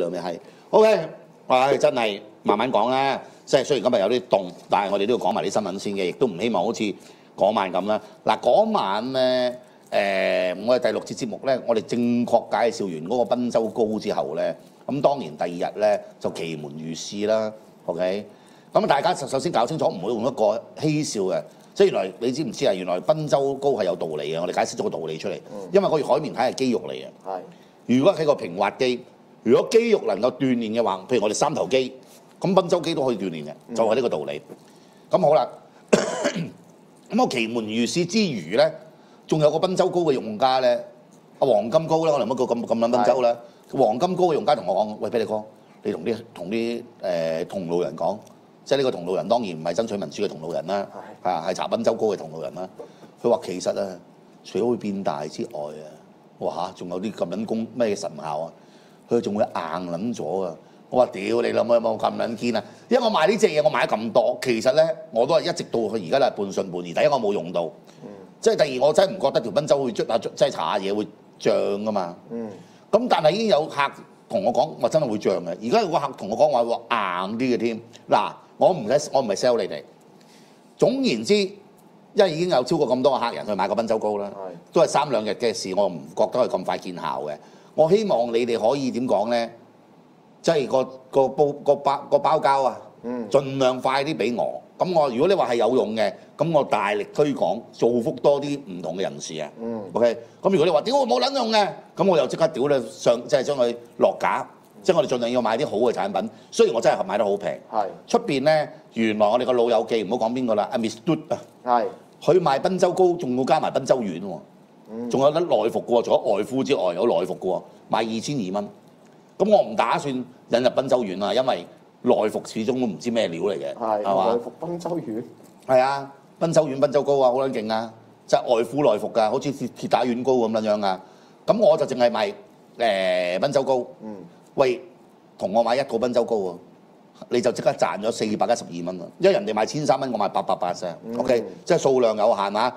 兩味係。OK，唉，真係慢慢講啦。即係雖然今日有啲凍，但係我哋都要講埋啲新聞先嘅，亦都唔希望好似嗰晚咁啦。嗱，嗰晚咧，誒、我哋第六節節目咧，我哋正確介紹完嗰個賓州高之後咧，咁當然第二日咧就奇門遇事啦。OK，咁大家首先搞清楚，唔好用一個嬉笑嘅。即係原來你知唔知啊？原來賓州高係有道理嘅，我哋解釋咗個道理出嚟。因為個海綿體係肌肉嚟嘅。係如果係個平滑肌，如果肌肉能夠鍛鍊嘅話，譬如我哋三頭肌，咁賓州肌都可以鍛鍊嘅，就係呢個道理。咁好啦，咁我奇門如是之餘咧，仲有個賓州高嘅用家咧，阿黃金高啦，我哋乜個咁咁撚賓州啦，黃金高嘅用家同我講：喂，俾你哥，你同啲同啲誒同路人講，即係呢個同路人當然唔係爭取民主嘅同路人啦，係係查賓州高嘅同路人啦。佢話其實啊，除咗會變大之外啊，我話嚇，仲有啲咁撚功咩神效啊？佢仲會硬撚咗啊！我話屌你老母有冇咁撚堅啊？因為我買呢只嘢，我買咗咁多，其實咧我都係一直到佢而家都係半信半疑。第一我冇用到，即係第二我真係唔覺得條賓州會捽下捽即係搽下嘢會漲噶嘛。嗯咁但係已經有客同我講話真係會漲嘅。而家有個客同我講話話硬啲嘅添。嗱，我唔使我唔係 sell 你哋。總言之，因為已經有超過咁多個客人去買個賓州糕啦，都係三兩日嘅事，我唔覺得佢咁快見效嘅。我希望你哋可以點講咧？即係個個包個包個包膠啊，嗯盡量快啲俾我。咁我如果你話係有用嘅，咁我大力推廣，造福多啲唔同嘅人士啊。嗯 OK，咁如果你話屌我冇撚用嘅，咁我又即刻屌你上，即係將佢落架，即係我哋盡量要買啲好嘅產品。雖然我真係買得好平，係出邊咧原來我哋個老友記唔好講邊個啦，阿 Miss d 啊，係佢賣賓州糕仲要加埋賓州丸喎，仲有得內服嘅喎，除咗外敷之外有內服嘅喎，賣二千二蚊。咁我唔打算引入賓州丸啊，因為內服始終都唔知咩料嚟嘅，係係嘛內？服賓州丸係啊，賓州丸、賓州膏啊，好撚勁啊！即係外敷內服㗎，好似鐵鐵打軟膏咁樣樣啊。咁我就淨係賣誒賓州膏。嗯喂，同我買一個賓州膏喎，你就即刻賺咗四百一十二蚊啦。因為人哋賣千三蚊，我賣八百八十。OK，即係數量有限啊！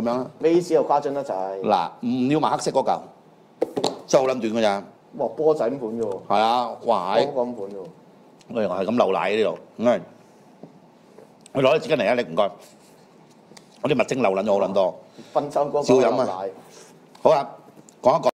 咁樣。啦，尾子又誇張得滯，嗱唔要埋黑色嗰嚿，真係好撚短㗎咋，哇波仔咁款嘅喎，係啊，哇波係，咁款嘅喎，我係咁流奶喺呢度，嗯，你攞啲紙巾嚟啊，你唔該，我啲物精流撚咗好撚多，分州嗰個照飲啊。奶。好啦，講一講。